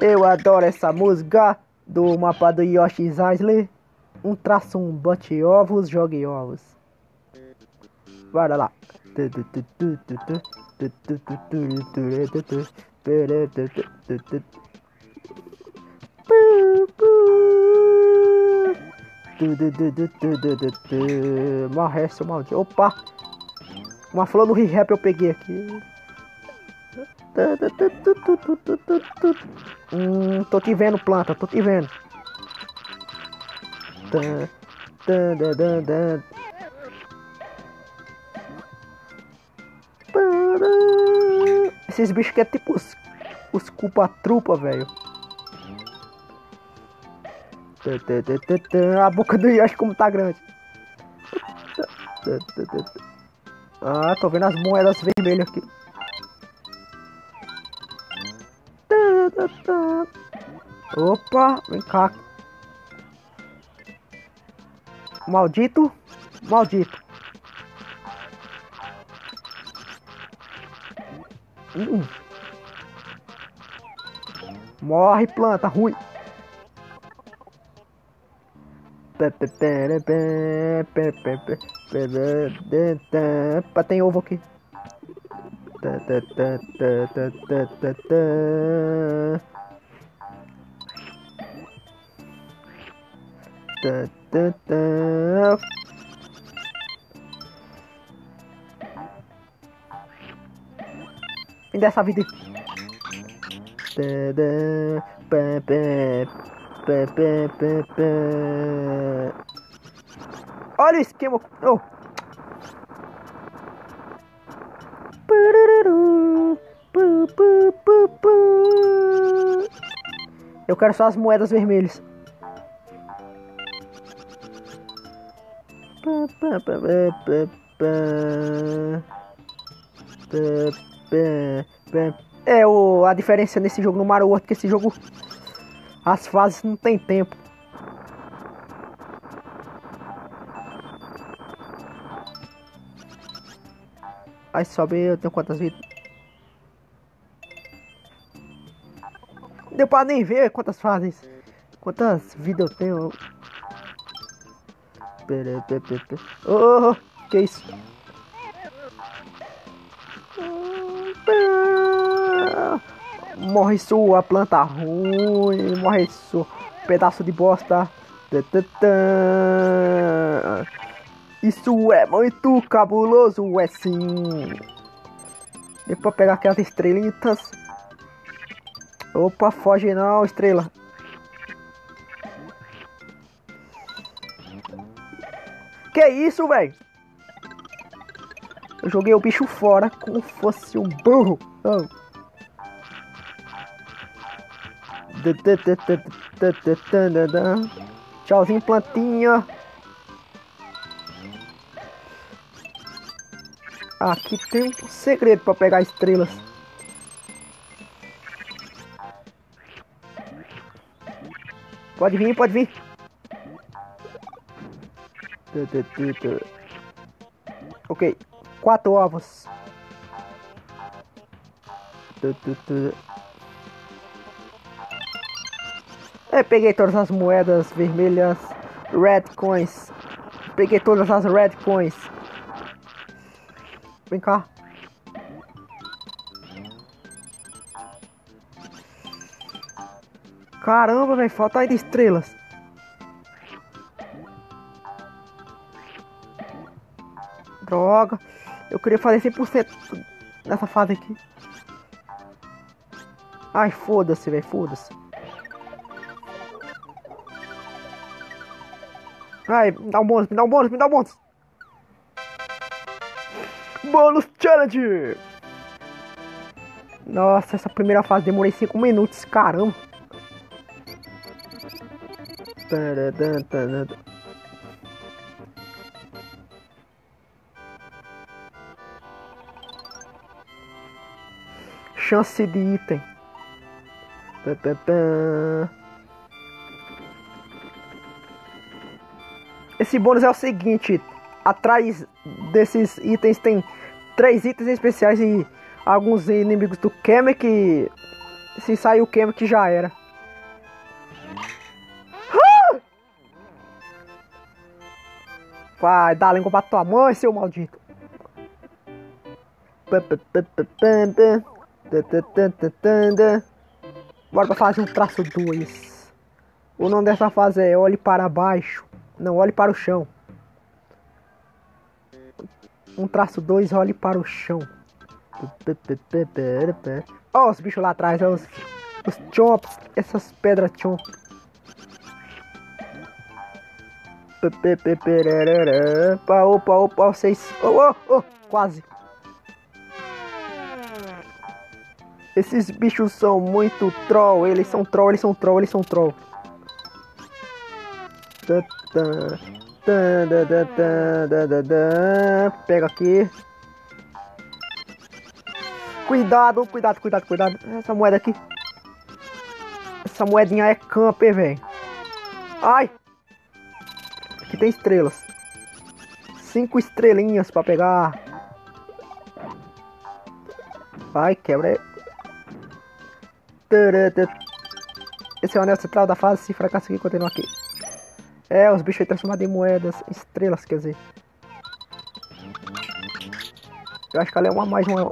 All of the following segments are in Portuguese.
Eu adoro essa música do mapa do Yoshi's Island. Um traço, um bote ovos, jogue ovos. Bora lá. Morre seu maldito. Opa! Uma flor do rap eu peguei aqui. Hum, tô te vendo, planta, tô te vendo. Esses bichos que é tipo os, os culpa-trupa, velho. A boca do Yoshi como tá grande. Ah, tô vendo as moedas vermelhas aqui. Opa, vem cá. Maldito, maldito. Hum. Morre, planta ruim. Tem ovo aqui. Me dá essa vida Olha o esquema. Oh. Eu quero só as moedas vermelhas. É o, a diferença nesse jogo no Mario World que esse jogo as fases não tem tempo. Aí sobe, eu tenho quantas vidas? Deu pra nem ver quantas fases. Quantas vidas eu tenho. Pera, pera, pera. Oh, que isso? Morre sua planta ruim, morre sua pedaço de bosta. Isso é muito cabuloso, é sim. Pra pegar aquelas estrelitas. Opa, foge não, estrela. Que isso, velho? Eu joguei o bicho fora como fosse um burro. Oh. Tchauzinho, plantinha. Aqui tem um segredo para pegar estrelas. Pode vir, pode vir. Ok, quatro ovos. Eu peguei todas as moedas vermelhas, red coins. Peguei todas as red coins. Vem cá. Caramba, velho, falta aí de estrelas. Droga. Eu queria fazer 100% nessa fase aqui. Ai, foda-se, velho, foda-se. Ai, me dá um bônus, me dá um bônus, me dá um bônus. Bônus Challenge! Nossa, essa primeira fase demorei 5 minutos, caramba. Chance de item. Esse bônus é o seguinte: atrás desses itens tem três itens especiais e alguns inimigos do Kemek Se sair o que já era. Ah! Vai, dá a língua pra tua mãe, seu maldito. Bora pra fazer um traço 2. O nome dessa fase é olhe para baixo. Não, olhe para o chão. Um traço 2, olhe para o chão. Ó, oh, os bichos lá atrás, os, os chomps, essas pedras chomp. Opa, opa, opa, vocês. Oh, oh, oh, quase. Esses bichos são muito troll, eles são troll, eles são troll, eles são troll. Pega aqui. Cuidado, cuidado, cuidado, cuidado. Essa moeda aqui. Essa moedinha é camper, velho. Ai! Aqui tem estrelas. Cinco estrelinhas pra pegar. Vai, quebra. Esse é o anel central da fase. Se fracassar aqui, continua aqui. É, os bichos aí transformados em moedas. Estrelas, quer dizer. Eu acho que ela é uma mais uma.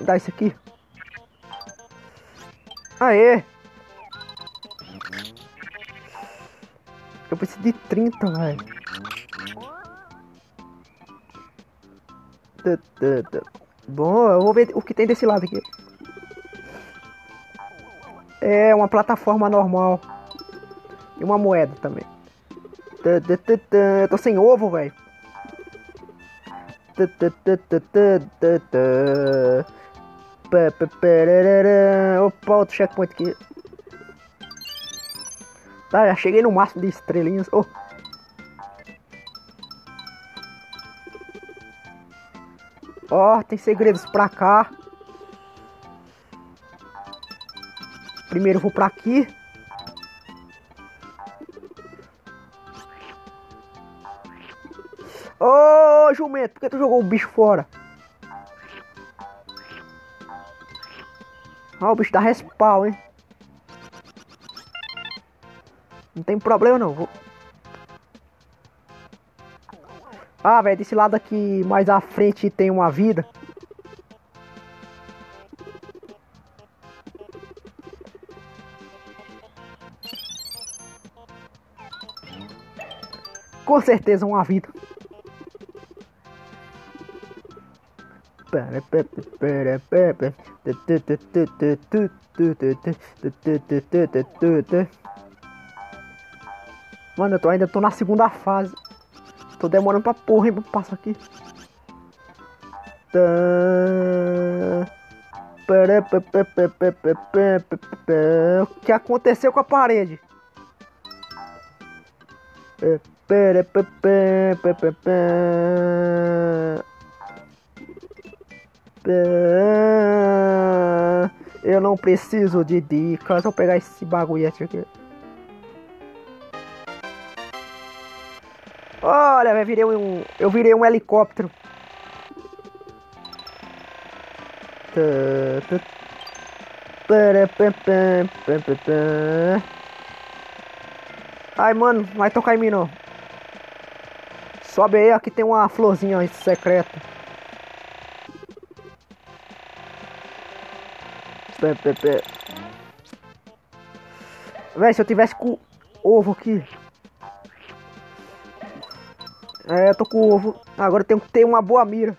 Dá isso aqui. Aê! Eu preciso de 30, velho. Bom, eu vou ver o que tem desse lado aqui. É uma plataforma normal. E uma moeda também. Eu tô sem ovo, velho. Opa, outro checkpoint aqui. Tá, já cheguei no máximo de estrelinhas. Oh. Ó, oh, tem segredos pra cá. Primeiro vou pra aqui. Ô, oh, jumento, por que tu jogou o bicho fora? Ah, o bicho dá respawn, hein? Não tem problema não. Vou... Ah, velho, desse lado aqui mais à frente tem uma vida. Com certeza uma vida. Mano, eu tô, ainda tô na segunda fase. Tô demorando pra porra, hein, passar aqui. O que aconteceu com a parede? Eu não preciso de dicas. Vou pegar esse bagulho aqui. Olha, eu virei um, eu virei um helicóptero. Ai, mano, vai tocar em mim não. Sobe aí, aqui tem uma florzinha secreta. Véi, se eu tivesse com ovo aqui. É, tô com ovo. Agora tenho que ter uma boa mira.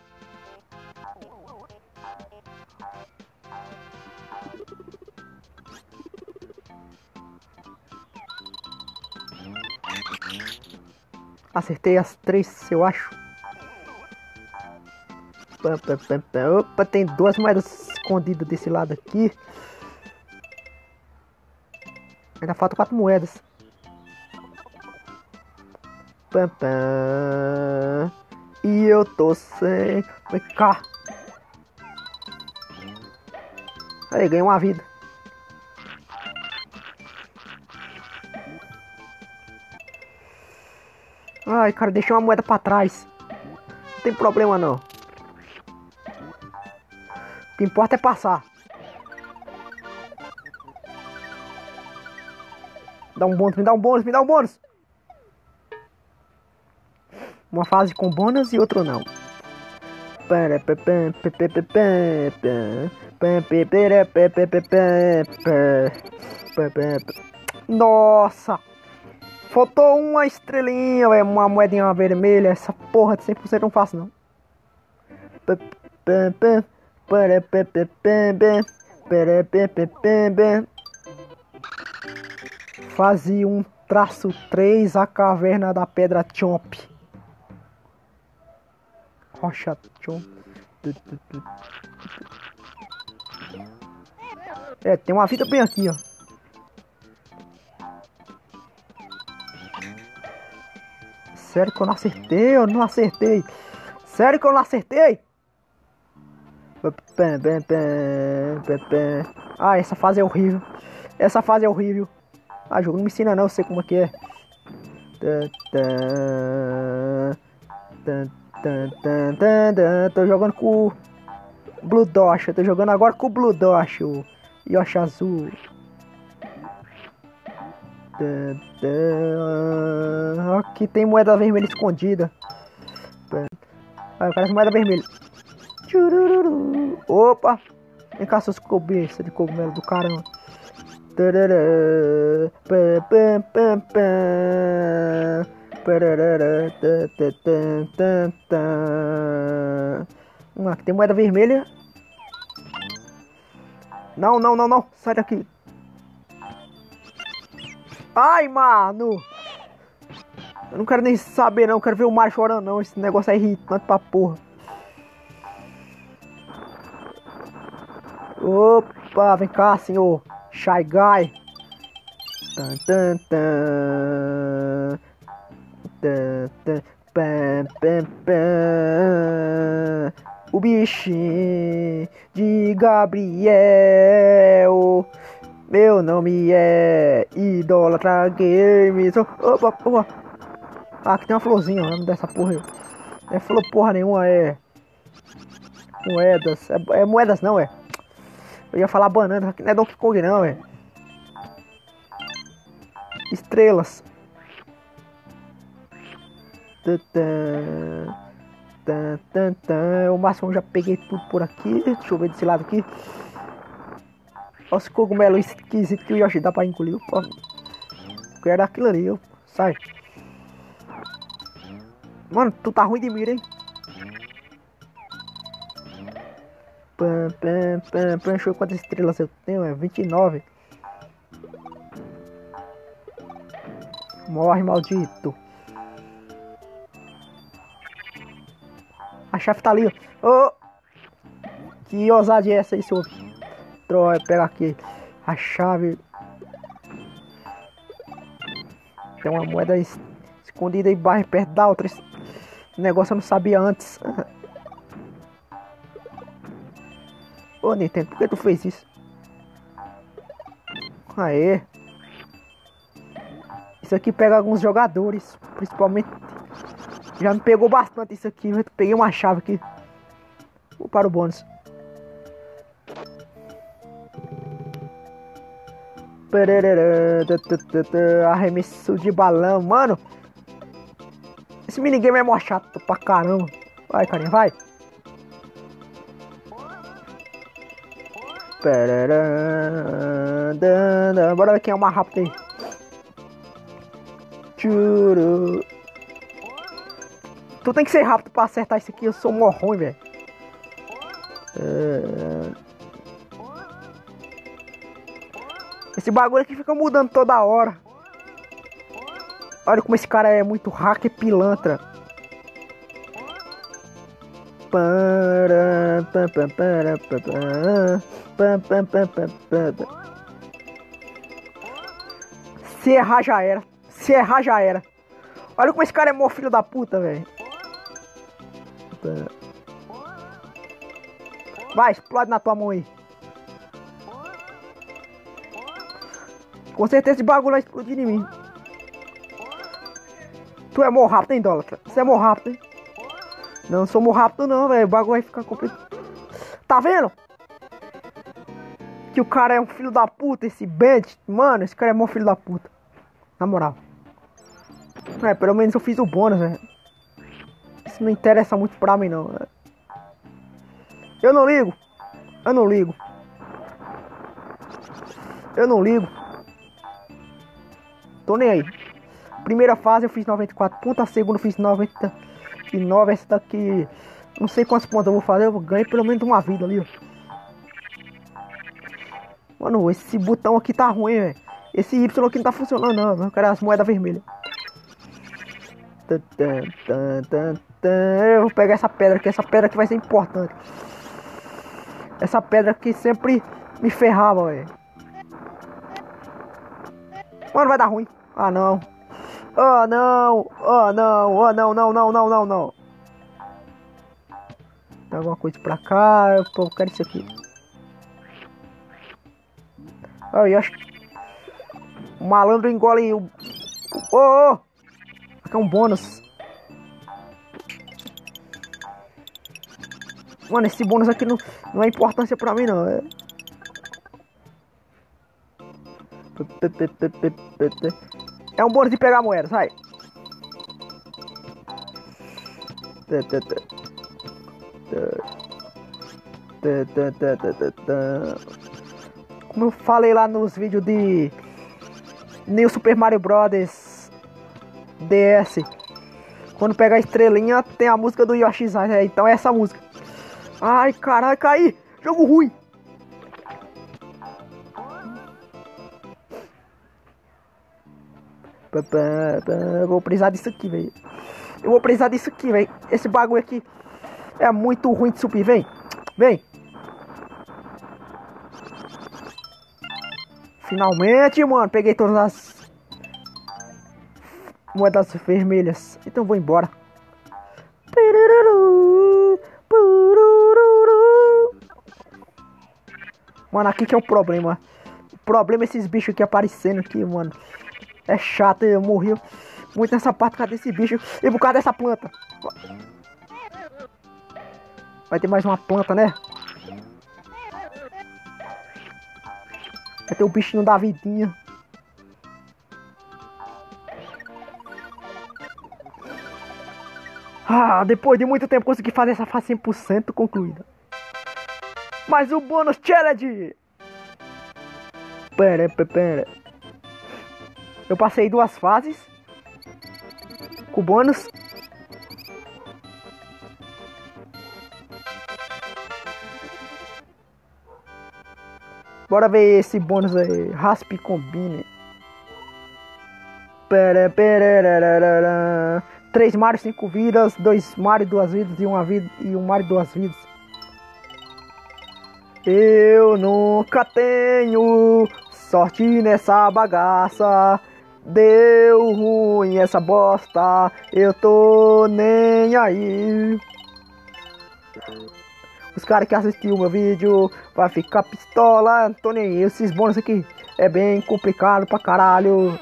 Acertei as três, eu acho. Opa, tem duas moedas escondidas desse lado aqui. Ainda falta quatro moedas. Pam, pam. E eu tô sem. Vem cá. Aí, ganhei uma vida. Ai, cara, deixei uma moeda pra trás. Não tem problema não. O que importa é passar. Dá um bônus, me dá um bônus, me dá um bônus. Uma fase com bônus e outro não. Nossa! Faltou uma estrelinha, véio, uma moedinha vermelha. Essa porra de 100% não faço não. Fazia um traço 3 a caverna da pedra Chomp. Rocha. É, tem uma vida bem aqui, ó. Sério que eu não acertei? Eu não acertei. Sério que eu não acertei? Ah, essa fase é horrível. Essa fase é horrível. Ah, jogo não me ensina não, eu sei como é que é. Tô jogando com o Blue Dosh. Tô jogando agora com o Blue Dosh. O Yoshi Azul. Aqui tem moeda vermelha escondida. Ah, essa moeda vermelha. Opa! Vem cá, seus cobiças de cogumelo do caramba. Hum, aqui tem moeda vermelha. Não, não, não, não. Sai daqui. Ai, mano! Eu não quero nem saber não, eu quero ver o mar chorando não. Esse negócio é irritante pra porra. Opa, vem cá, senhor. Shy Guy. Tan, tan, tan. O bichinho de Gabriel. Meu nome é Idolatra Games. Opa, opa. Ah, aqui tem uma florzinha, o nome dessa porra. Não é flor porra nenhuma, é. Moedas. É, é, moedas não, é. Eu ia falar banana, aqui não é Donkey Kong não, é. Estrelas. O máximo já peguei tudo por aqui. Deixa eu ver desse lado aqui. Olha os cogumelos esquisitos que o Yoshi dá pra engolir. Pô. Quero aquilo ali, eu. Sai. Mano, tu tá ruim de mira, hein? Pam, pam, pam, pam. Deixa eu ver quantas estrelas eu tenho. É 29. Morre, maldito. A chave tá ali, ó. Oh! Que ousadia é essa aí, seu Troia, pega aqui a chave. Tem uma moeda escondida aí baixo, perto da outra. Esse negócio eu não sabia antes. Ô Nintendo, por que tu fez isso? Aê. Isso aqui pega alguns jogadores, principalmente. Já me pegou bastante isso aqui. Eu peguei uma chave aqui. Vou para o bônus. Arremesso de balão, mano. Esse minigame é mó chato pra caramba. Vai, carinha, vai. Bora ver quem é mais rápido aí. Churu. Tu tem que ser rápido pra acertar isso aqui. Eu sou mó ruim, velho. Esse bagulho aqui fica mudando toda hora. Olha como esse cara é muito hacker pilantra. Se errar já era. Se errar já era. Olha como esse cara é mó filho da puta, velho. Vai, explode na tua mão aí. Com certeza esse bagulho vai explodir em mim. Tu é mó rápido, hein, Dólatra? Você é mó rápido, hein? Não, sou mó rápido não, velho. O bagulho vai ficar complicado. Tá vendo? Que o cara é um filho da puta, esse Bandit. Mano, esse cara é mó filho da puta. Na moral. É, pelo menos eu fiz o bônus, velho. Isso não interessa muito pra mim, não. Eu não ligo. Eu não ligo. Eu não ligo. Tô nem aí. Primeira fase eu fiz 94 pontos, a segunda eu fiz 99. Essa daqui, não sei quantos pontos eu vou fazer, eu ganhei pelo menos uma vida ali, ó. Mano, esse botão aqui tá ruim, velho. Esse Y aqui não tá funcionando, não. Eu quero as moedas vermelhas. Eu vou pegar essa pedra aqui, essa pedra que vai ser importante. Essa pedra aqui sempre me ferrava, velho. Mano, vai dar ruim. Ah, não. Oh, não. Oh, não. Oh, não, não, não, não, não, não. Tem alguma coisa pra cá. Eu quero isso aqui. Oh, eu acho o malandro engole o... Oh, oh. Aqui é um bônus. Mano, esse bônus aqui não, não é importância pra mim, não. É... É um bônus de pegar moeda, sai. Como eu falei lá nos vídeos de New Super Mario Brothers DS. Quando pega a estrelinha, tem a música do Yoshi's Island. É, então é essa música. Ai, caralho, caí. Jogo ruim. Vou precisar disso aqui, velho. Eu vou precisar disso aqui, velho. Esse bagulho aqui é muito ruim de subir. Vem, vem. Finalmente, mano. Peguei todas as moedas vermelhas. Então vou embora. Mano, aqui que é o problema. O problema é esses bichos aqui aparecendo aqui, mano. É chato, eu morri muito nessa parte por causa desse bicho e por causa dessa planta. Vai ter mais uma planta, né? Vai ter o bichinho da vidinha. Ah, depois de muito tempo consegui fazer essa fase 100% concluída. Mais o bônus challenge! Pera, pera, pera. Eu passei duas fases. Com bônus. Bora ver esse bônus aí. Rasp combine. Pera, pera, Três Mario, cinco vidas. Dois Mario, duas vidas. E uma vida. E um Mario, duas vidas. Eu nunca tenho sorte nessa bagaça. Deu ruim essa bosta. Eu tô nem aí. Os caras que assistiu meu vídeo vai ficar pistola. Tô nem aí. Esses bônus aqui é bem complicado pra caralho.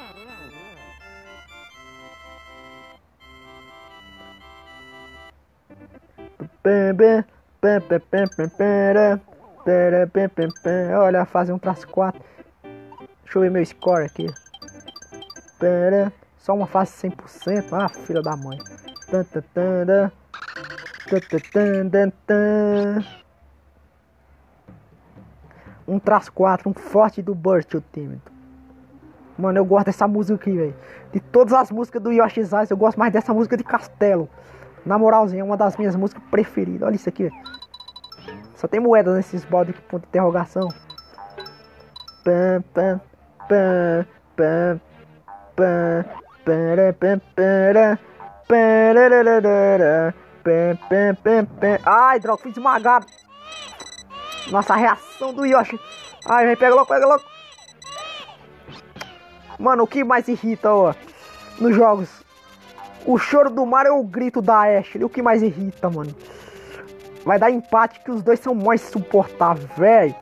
Olha, fazer um traço 4. Deixa eu ver meu score aqui. Só uma fase 100%. Ah, filha da mãe. Um traço 4, um forte do Burst, o time. Mano, eu gosto dessa música aqui, velho. De todas as músicas do Yoshi's Eyes, eu gosto mais dessa música de Castelo. Na moralzinha, é uma das minhas músicas preferidas. Olha isso aqui, velho. Só tem moeda nesses balde ponto de interrogação. Pam, pam, pam, pam, pam, pam, pam, pam. Ai, droga, fui esmagado. Nossa, a reação do Yoshi. Ai, vem, pega logo, pega logo. Mano, o que mais irrita, ó, nos jogos? O choro do mar é o grito da Ashley. O que mais irrita, mano? Vai dar empate que os dois são mais suportáveis, velho.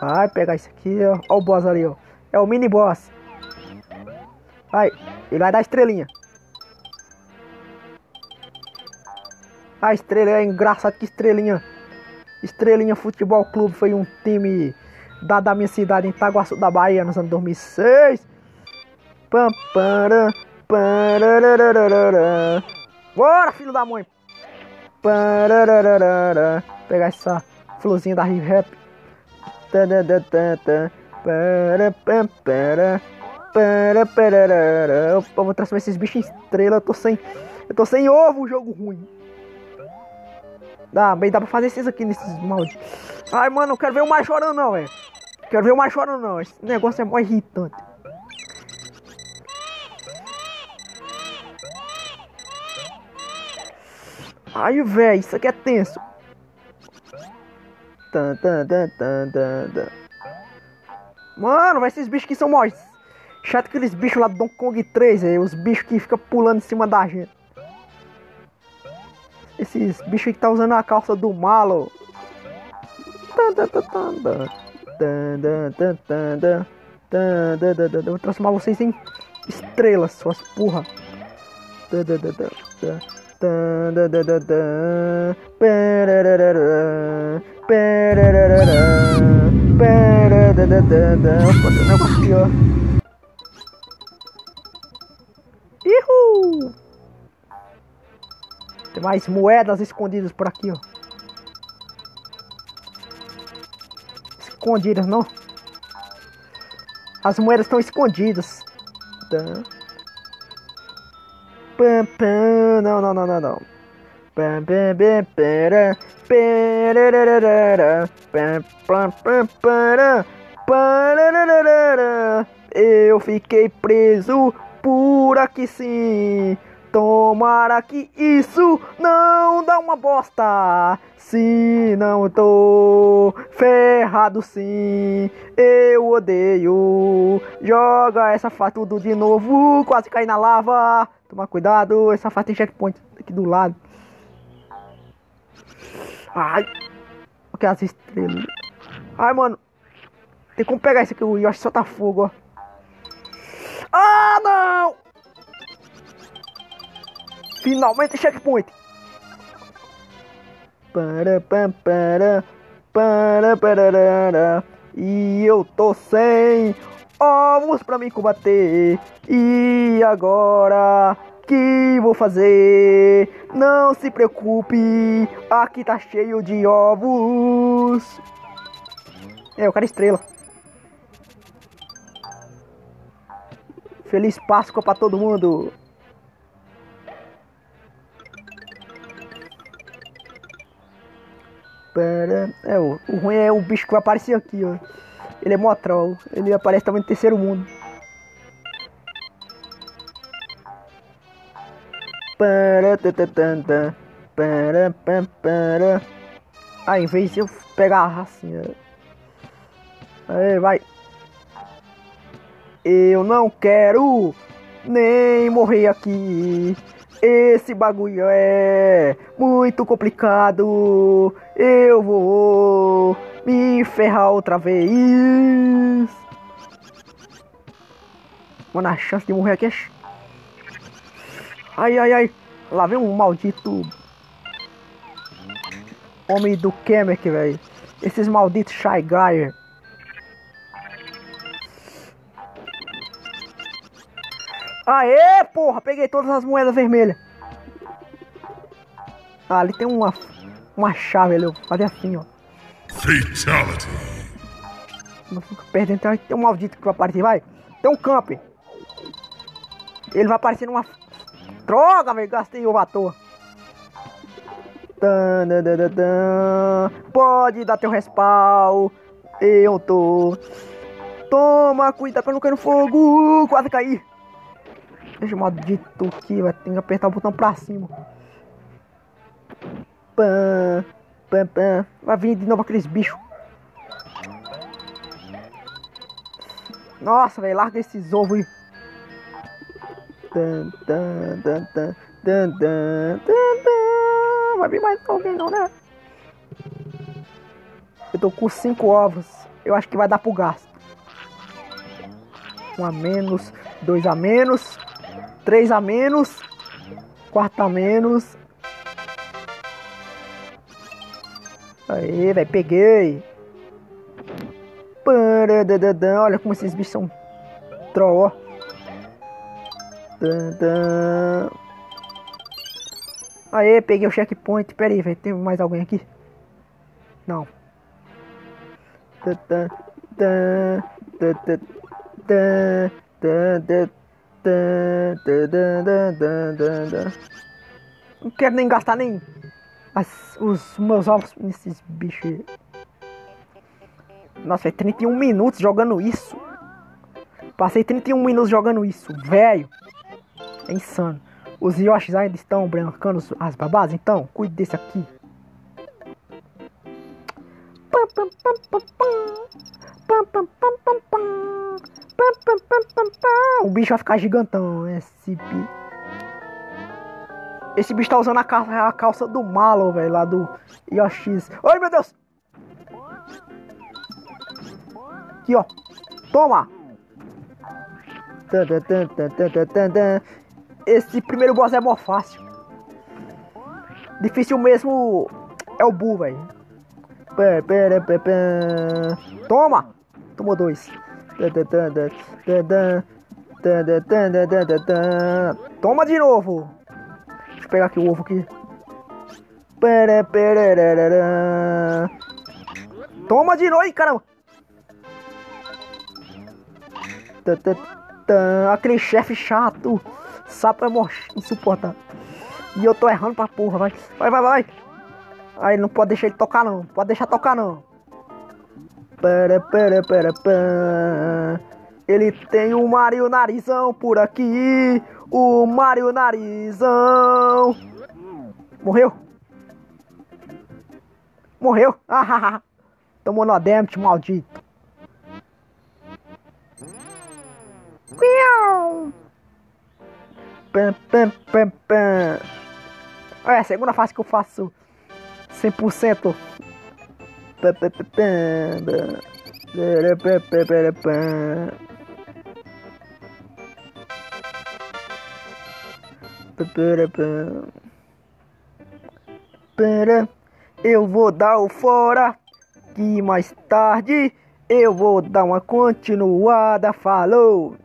Vai pegar isso aqui, ó. Ó o boss ali, ó. É o mini boss. Vai, ele vai dar estrelinha. A estrela é engraçado que estrelinha. Estrelinha Futebol Clube foi um time da, da minha cidade em Itaguaçu da Bahia nos anos 2006. Pam, para, Bora, filho da mãe! Pegar essa florzinha da hip rap. Eu vou transformar esses bichos em estrela. Eu tô sem. Eu tô sem ovo, jogo ruim. Dá, bem, dá pra fazer esses aqui nesses moldes. Ai, mano, não quero ver o mais chorando não, velho. Quero ver o mais chorando não. Esse negócio é mó irritante. Ai, velho, isso aqui é tenso. Mano, vai esses bichos que são mó chato aqueles bichos lá do Donkey Kong 3, aí, os bichos que ficam pulando em cima da gente. Esses bichos que tá usando a calça do malo. Vou transformar vocês em estrelas, suas porra. Ihu! Tem mais moedas escondidas por aqui, ó. Escondidas, não? As moedas estão escondidas. Tá. Não, não, não, não, não. Pam, pam, pam, para. Eu fiquei preso por aqui sim. Tomara que isso não dá uma bosta. Se não tô ferrado sim, eu odeio. Joga essa faca tudo de novo, quase cai na lava. Toma cuidado, essa faca tem checkpoint aqui do lado. Ai, que as estrelas. Ai, mano, tem como pegar isso aqui? O Yoshi solta fogo, ó. Ah, não! Finalmente checkpoint. Para, para, para, para, para, E eu tô sem ovos pra me combater. E agora que vou fazer? Não se preocupe, aqui tá cheio de ovos. É, eu quero estrela. Feliz Páscoa pra todo mundo. Pera. É, o, o ruim é o bicho que vai aparecer aqui, ó. Ele é mó troll. Ele aparece também no terceiro mundo. Ah, em vez de eu pegar assim. Aí, vai. Eu não quero nem morrer aqui. Esse bagulho é muito complicado. Eu vou me ferrar outra vez. Mano, a chance de morrer aqui é. Ai, ai, ai. Lá vem um maldito. Homem do Kemek, velho. Esses malditos Shy Guy. Aê, porra, peguei todas as moedas vermelhas. Ah, ali tem uma, uma chave vou fazer assim, ó. Fatality. Não fica perdendo, tem, tem um maldito que vai aparecer, vai. Tem um camp. Ele vai aparecer numa... Droga, velho, gastei o à toa. Pode dar teu respawn. Eu tô... Toma, cuidado pra não cair no fogo. Quase cair. Deixa maldito aqui, vai ter que apertar o botão pra cima. Pã, pã, pã. Vai vir de novo aqueles bichos. Nossa, velho, larga esses ovos aí. Tan, tan, tan, tan, tan, tan, tan, Vai vir mais alguém não, né? Eu tô com cinco ovos. Eu acho que vai dar pro gasto. Um a menos. Dois a menos. Três a menos. Quarto a menos. Aí, velho, peguei. Olha como esses bichos são troll, ó. Aê, peguei o checkpoint. Pera aí, velho. Tem mais alguém aqui? Não. Não quero nem gastar nem as, os meus ovos nesses bichos. Nossa, é 31 minutos jogando isso. Passei 31 minutos jogando isso, velho. É insano. Os Yoshis ainda estão brancando as babadas, então cuide desse aqui. O bicho vai ficar gigantão. Esse bicho. Esse bicho tá usando a calça, a calça do Malo, velho, lá do Yoshis. Ai, meu Deus! Aqui, ó. Toma! Esse primeiro boss é mó fácil. Difícil mesmo é o Bull, velho. Toma! Tomou dois. Toma de novo. Pegar aqui o ovo aqui. Toma de novo, caramba. Aquele chefe chato. Sapo é insuportável. E eu tô errando pra porra, vai. Vai, vai, vai. Aí não pode deixar ele tocar não. Pode deixar tocar não. Para, para, para. Ele tem o Mario Narizão por aqui. O Mario Narizão. Morreu? Morreu? Ah, Tomou no Adempt, maldito. Pam, pam, pam, pam. É a segunda fase que eu faço 100%. Pam, pam, pam, pam. Eu vou dar o fora que mais tarde eu vou dar uma continuada. Falou!